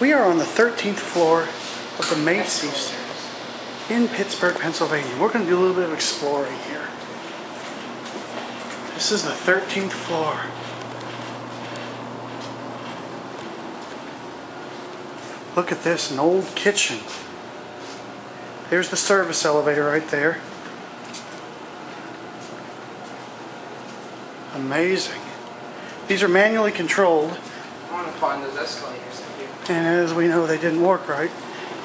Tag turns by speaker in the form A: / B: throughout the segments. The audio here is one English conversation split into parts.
A: We are on the 13th floor of the Macy's in Pittsburgh, Pennsylvania. We're going to do a little bit of exploring here. This is the 13th floor. Look at this, an old kitchen. There's the service elevator right there. Amazing. These are manually controlled,
B: I want to find those escalators.
A: And as we know, they didn't work right.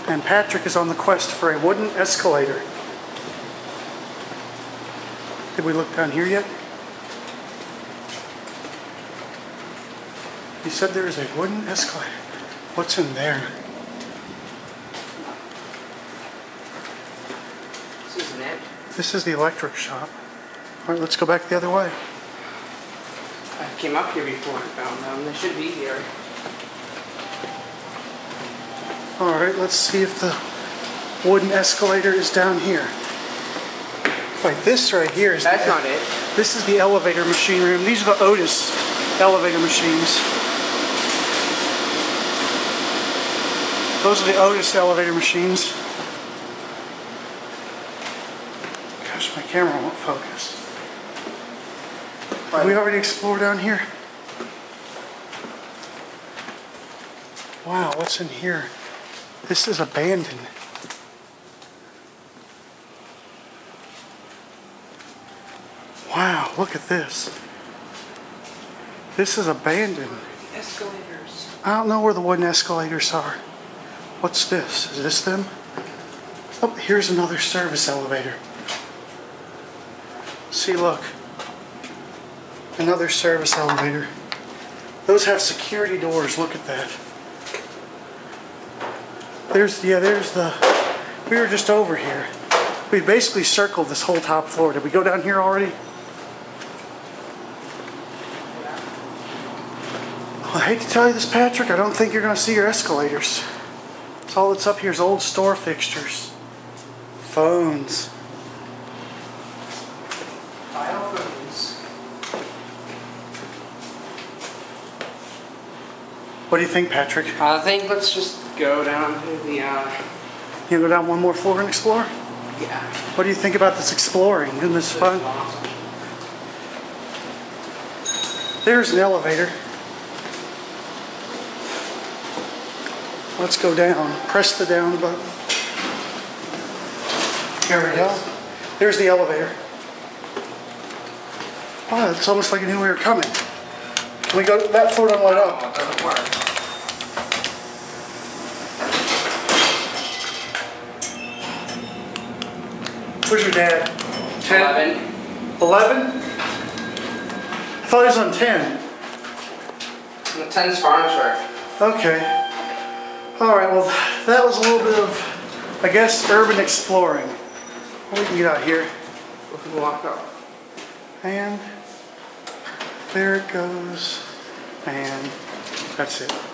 A: And Patrick is on the quest for a wooden escalator. Did we look down here yet? He said there is a wooden escalator. What's in there?
B: This isn't it.
A: This is the electric shop. All right, let's go back the other way.
B: I came up here before and found them. They should be here.
A: All right, let's see if the wooden escalator is down here. Wait, this right here is
B: That's not it.
A: This is the elevator machine room. These are the Otis elevator machines. Those are the Otis elevator machines. Gosh, my camera won't focus. Did we already explored down here? Wow, what's in here? This is abandoned. Wow, look at this. This is abandoned.
B: Escalators.
A: I don't know where the wooden escalators are. What's this? Is this them? Oh, here's another service elevator. See, look. Another service elevator. Those have security doors. Look at that. There's, yeah, there's the. We were just over here. We basically circled this whole top floor. Did we go down here already? I hate to tell you this, Patrick. I don't think you're going to see your escalators. It's all that's up here is old store fixtures, phones.
B: Dial phones.
A: What do you think, Patrick?
B: I think let's just go down to the, uh,
A: You go down one more floor and explore?
B: yeah.
A: What do you think about this exploring? Isn't this
B: This
A: fun?
B: awesome.
A: There's an elevator. Let's go down. Press the down button. There we go. There's the elevator. Wow, it's almost like I knew we were coming. Can we go that floor don't light up?
B: Oh, it doesn't work.
A: Where's your dad? 10?
B: Eleven.
A: 11? I thought he was on 10.
B: The ten's furniture.
A: Okay. All right, well, that was a little bit of, I guess, urban exploring. We can get out here.
B: We can walk up.
A: And there it goes. And that's it.